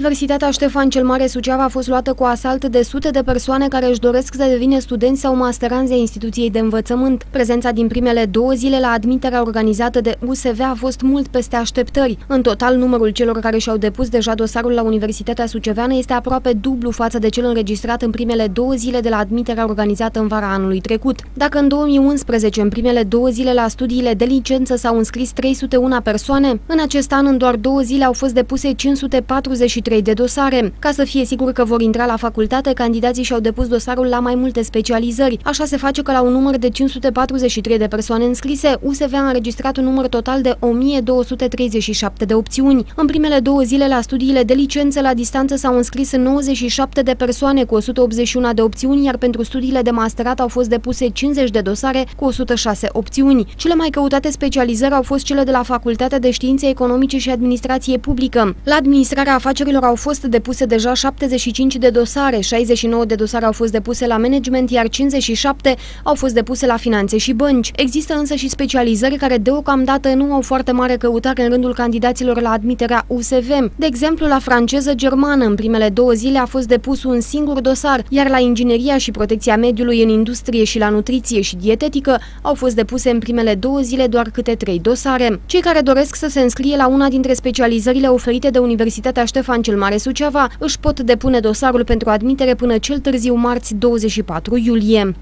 Universitatea Ștefan cel Mare Suceava a fost luată cu asalt de sute de persoane care își doresc să devină studenți sau masteranzi ai instituției de învățământ. Prezența din primele două zile la admiterea organizată de USV a fost mult peste așteptări. În total, numărul celor care și-au depus deja dosarul la Universitatea Suceveană este aproape dublu față de cel înregistrat în primele două zile de la admiterea organizată în vara anului trecut. Dacă în 2011, în primele două zile la studiile de licență s-au înscris 301 persoane, în acest an, în doar două zile, au fost depuse 543 3 de dosare. Ca să fie sigur că vor intra la facultate, candidații și-au depus dosarul la mai multe specializări. Așa se face că la un număr de 543 de persoane înscrise, USV a înregistrat un număr total de 1237 de opțiuni. În primele două zile la studiile de licență la distanță s-au înscris 97 de persoane cu 181 de opțiuni, iar pentru studiile de masterat au fost depuse 50 de dosare cu 106 opțiuni. Cele mai căutate specializări au fost cele de la Facultatea de Științe Economice și Administrație Publică. La administrarea afacerilor au fost depuse deja 75 de dosare, 69 de dosare au fost depuse la management, iar 57 au fost depuse la finanțe și bănci. Există însă și specializări care deocamdată nu au foarte mare căutare în rândul candidaților la admiterea USV. De exemplu, la franceză-germană, în primele două zile a fost depus un singur dosar, iar la ingineria și protecția mediului în industrie și la nutriție și dietetică au fost depuse în primele două zile doar câte trei dosare. Cei care doresc să se înscrie la una dintre specializările oferite de Universitatea Ștefan cel Mare Suceava își pot depune dosarul pentru admitere până cel târziu marți 24 iulie.